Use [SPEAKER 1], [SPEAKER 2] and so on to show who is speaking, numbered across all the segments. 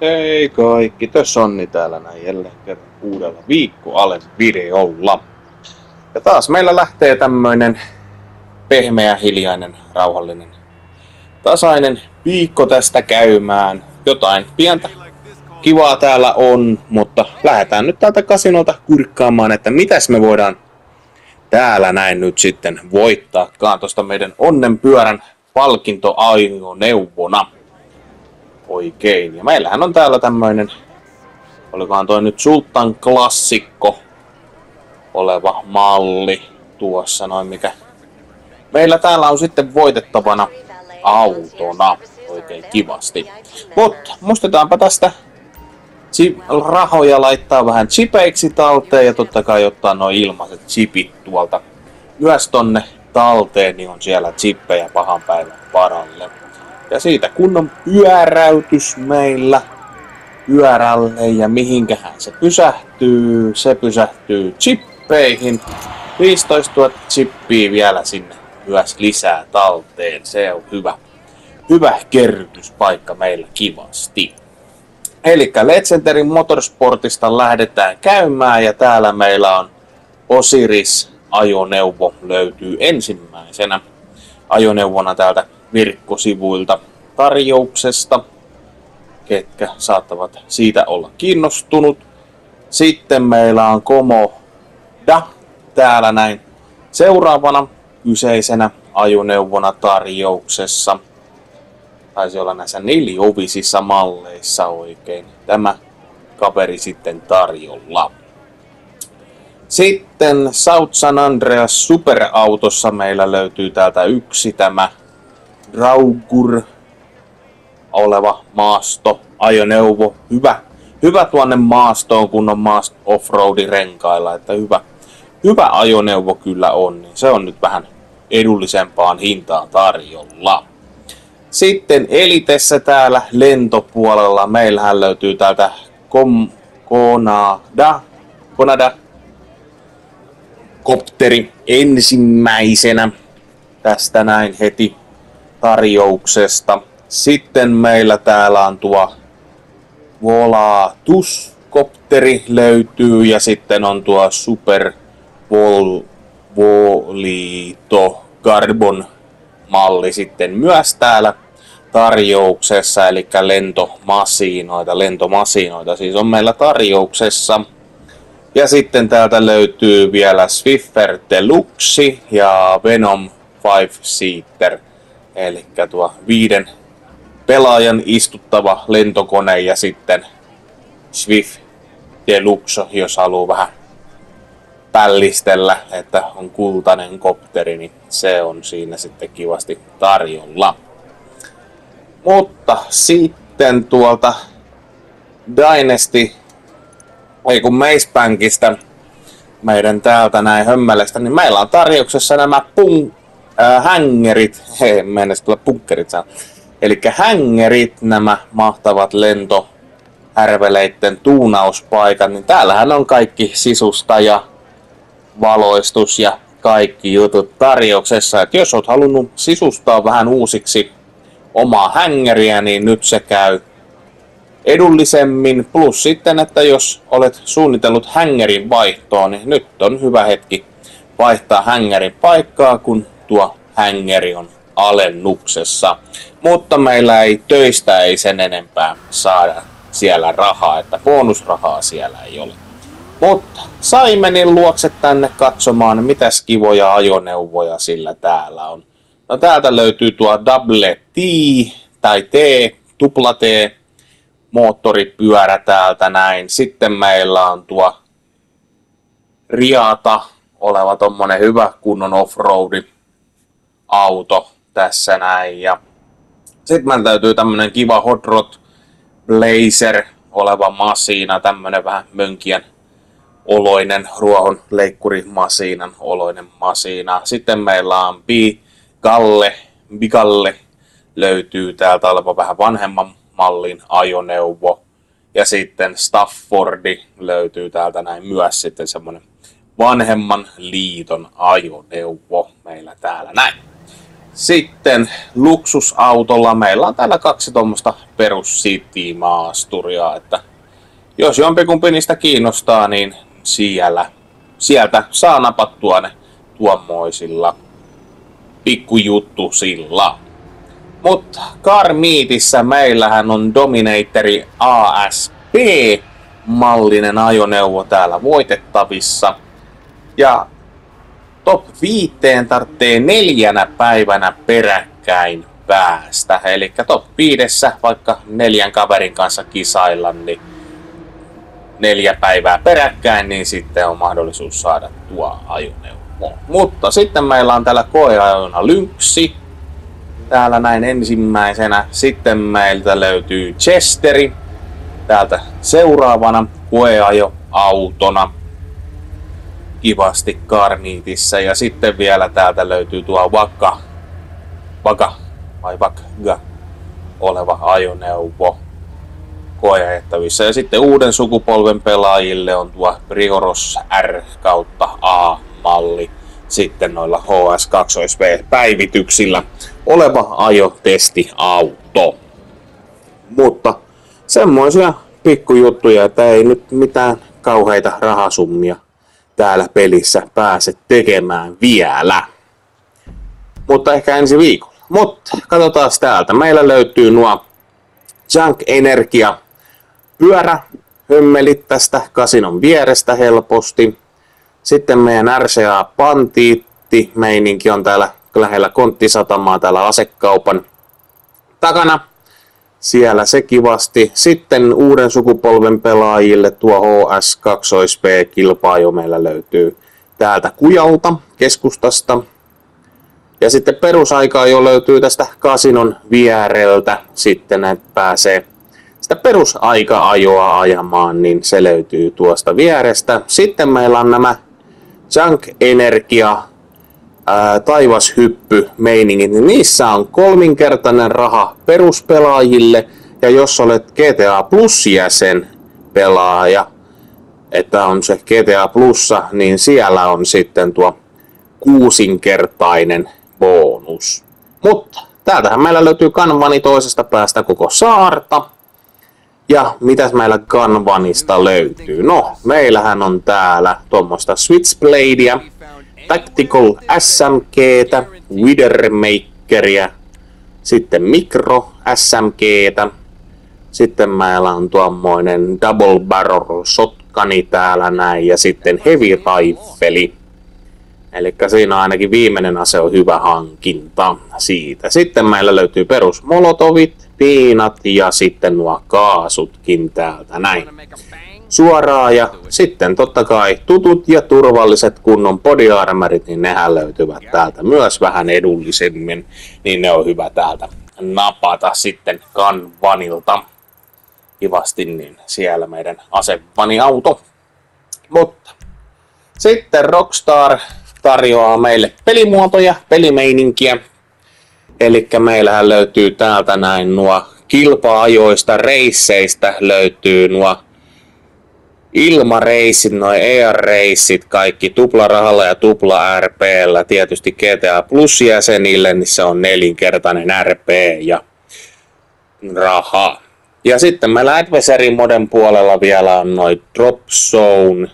[SPEAKER 1] Hei kaikki, tässä Onni täällä näin jälleen kerran uudella viikkoalen videolla. Ja taas meillä lähtee tämmöinen pehmeä, hiljainen, rauhallinen, tasainen viikko tästä käymään. Jotain pientä kivaa täällä on, mutta lähdetään nyt täältä kasinolta kurkkaamaan, että mitäs me voidaan täällä näin nyt sitten voittaakaan tuosta meidän onnenpyörän palkintoajoneuvona. Oikein. Ja meillähän on täällä tämmöinen, olikohan toi nyt Sultan klassikko oleva malli tuossa noin mikä. Meillä täällä on sitten voitettavana autona oikein kivasti. Mutta mustetaanpa tästä rahoja laittaa vähän chipeiksi talteen ja totta kai ottaa noin ilmaiset chipit tuolta myös tonne talteen, niin on siellä chippejä pahan päivän varalle. Ja siitä kunnon pyöräytys meillä pyörälle ja mihinkähän se pysähtyy. Se pysähtyy chippeihin. 15 000 chippiä vielä sinne myös lisää talteen. Se on hyvä, hyvä kerrytyspaikka meillä kivasti. Eli Legendary Motorsportista lähdetään käymään ja täällä meillä on Osiris ajoneuvo löytyy ensimmäisenä ajoneuvona täältä virkkosivuilta tarjouksesta, ketkä saattavat siitä olla kiinnostunut. Sitten meillä on Komoda täällä näin seuraavana kyseisenä ajoneuvona tarjouksessa. Taisi olla näissä neliovisissa malleissa oikein. Tämä kaveri sitten tarjolla. Sitten South San Andreas Superautossa meillä löytyy täältä yksi tämä Raugur oleva maasto, ajoneuvo. Hyvä, hyvä tuonne maastoon, kun on maast offroadin renkailla, että hyvä, hyvä ajoneuvo kyllä on, niin se on nyt vähän edullisempaan hintaan tarjolla. Sitten Elitessä täällä lentopuolella meillähän löytyy täältä Kom Konada, Konada kopteri ensimmäisenä tästä näin heti tarjouksesta. Sitten meillä täällä on tuo Volatus kopteri löytyy ja sitten on tuo Super Vol Volito Carbon malli sitten myös täällä tarjouksessa, eli lentomasiinoita, lentomasiinoita siis on meillä tarjouksessa. Ja sitten täältä löytyy vielä Swiffer Deluxe ja Venom 5 Seater, eli tuo viiden pelaajan istuttava lentokone ja sitten Swift Deluxe, jos haluaa vähän pällistellä, että on kultainen kopteri, niin se on siinä sitten kivasti tarjolla. Mutta sitten tuolta Dynasty, ei kun Macebankista, meidän täältä näin hömmelestä, niin meillä on tarjouksessa nämä pun, äh, hängerit, hei, mennessä tulla punkkerit saa. Eli hängerit, nämä mahtavat lento härveleitten tuunauspaikat, niin täällähän on kaikki sisusta ja valoistus ja kaikki jutut tarjouksessa. Et jos oot halunnut sisustaa vähän uusiksi omaa hängeriä, niin nyt se käy edullisemmin. Plus sitten, että jos olet suunnitellut hängerin vaihtoon, niin nyt on hyvä hetki vaihtaa hängerin paikkaa, kun tuo hängeri on alennuksessa. Mutta meillä ei töistä ei sen enempää saada siellä rahaa, että bonusrahaa siellä ei ole. Mutta Saimenin luokse tänne katsomaan, mitä kivoja ajoneuvoja sillä täällä on. No täältä löytyy tuo Double T tai T, tupla T, moottoripyörä täältä näin. Sitten meillä on tuo Riata oleva tommonen hyvä kunnon offroadi auto tässä näin. Ja sitten meillä täytyy tämmönen kiva Hot Rod Blazer oleva masiina, tämmönen vähän mönkien oloinen ruohon leikkurimasiinan oloinen masiina. Sitten meillä on Bi Galle, Bigalle löytyy täältä oleva vähän vanhemman mallin ajoneuvo. Ja sitten Staffordi löytyy täältä näin myös sitten semmonen vanhemman liiton ajoneuvo meillä täällä näin. Sitten luksusautolla meillä on täällä kaksi tuommoista perus City Maasturia, että jos jompikumpi niistä kiinnostaa, niin siellä, sieltä saa napattua ne tuommoisilla pikkujuttusilla. Mutta Carmeetissä meillähän on Dominatori ASP mallinen ajoneuvo täällä voitettavissa. Ja top 5 tarvitsee neljänä päivänä peräkkäin päästä. Eli top 5 vaikka neljän kaverin kanssa kisailla, niin neljä päivää peräkkäin, niin sitten on mahdollisuus saada tuo ajoneuvo. Mutta sitten meillä on täällä koeajona Lynxi. Täällä näin ensimmäisenä. Sitten meiltä löytyy Chesteri. Täältä seuraavana koeajo autona kivasti Karniitissa. Ja sitten vielä täältä löytyy tuo Vaka, Vaka vai Vakga oleva ajoneuvo koeajettavissa. Ja sitten uuden sukupolven pelaajille on tuo Prioros R kautta A-malli sitten noilla HS2V-päivityksillä oleva ajotestiauto. Mutta semmoisia pikkujuttuja, että ei nyt mitään kauheita rahasummia täällä pelissä pääse tekemään vielä. Mutta ehkä ensi viikolla. Mutta katsotaan täältä. Meillä löytyy nuo Junk Energia pyörä hömmelit tästä kasinon vierestä helposti. Sitten meidän RCA Pantiitti meininki on täällä lähellä Konttisatamaa täällä asekaupan takana. Siellä se kivasti. Sitten uuden sukupolven pelaajille tuo HS 2 kilpaa jo meillä löytyy täältä Kujalta keskustasta. Ja sitten perusaikaa jo löytyy tästä kasinon viereltä sitten, että pääsee sitä perusaika-ajoa ajamaan, niin se löytyy tuosta vierestä. Sitten meillä on nämä Junk Energia ää, taivashyppy meiningit, niin niissä on kolminkertainen raha peruspelaajille, ja jos olet GTA Plus jäsen pelaaja, että on se GTA Plussa, niin siellä on sitten tuo kuusinkertainen bonus. Mutta täältähän meillä löytyy kanvani toisesta päästä koko saarta. Ja mitäs meillä Kanvanista löytyy? No, meillähän on täällä tuommoista Switchbladea, Tactical SMGtä, Widowmakeria, sitten Micro SMGtä, sitten meillä on tuommoinen Double Barrel Shotguni täällä näin, ja sitten Heavy Rifle. Eli siinä ainakin viimeinen ase on hyvä hankinta siitä. Sitten meillä löytyy perus Molotovit, piinat ja sitten nuo kaasutkin täältä näin. Suoraan ja sitten totta kai tutut ja turvalliset kunnon bodyarmorit, niin nehän löytyvät täältä myös vähän edullisemmin, niin ne on hyvä täältä napata sitten kanvanilta kivasti, niin siellä meidän asevani-auto. Mutta sitten Rockstar tarjoaa meille pelimuotoja, pelimeininkiä, Eli meillähän löytyy täältä näin nuo kilpa-ajoista, reisseistä löytyy nuo ilmareissit, noin ER-reissit, kaikki tuplarahalla ja tupla RPllä. Tietysti GTA Plus jäsenille, niin se on nelinkertainen RP ja raha. Ja sitten meillä Adversary Moden puolella vielä on noin Drop Zone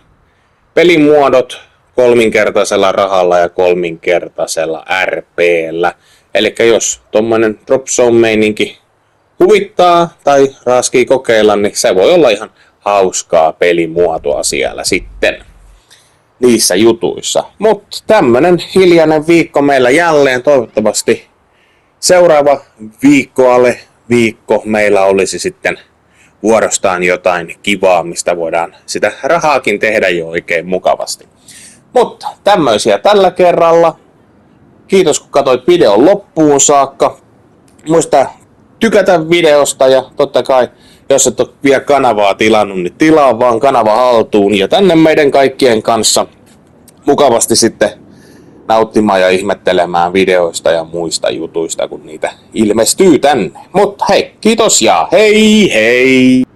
[SPEAKER 1] pelimuodot kolminkertaisella rahalla ja kolminkertaisella RPllä. Eli jos tuommoinen drop zone meininki huvittaa tai raskii kokeilla, niin se voi olla ihan hauskaa pelimuotoa siellä sitten niissä jutuissa. Mutta tämmönen hiljainen viikko meillä jälleen. Toivottavasti seuraava viikkoalle viikko meillä olisi sitten vuorostaan jotain kivaa, mistä voidaan sitä rahaakin tehdä jo oikein mukavasti. Mutta tämmöisiä tällä kerralla. Kiitos kun katsoit videon loppuun saakka. Muista tykätä videosta ja totta kai jos et ole vielä kanavaa tilannut, niin tilaa vaan kanava haltuun ja tänne meidän kaikkien kanssa mukavasti sitten nauttimaan ja ihmettelemään videoista ja muista jutuista, kun niitä ilmestyy tänne. Mutta hei, kiitos ja hei hei!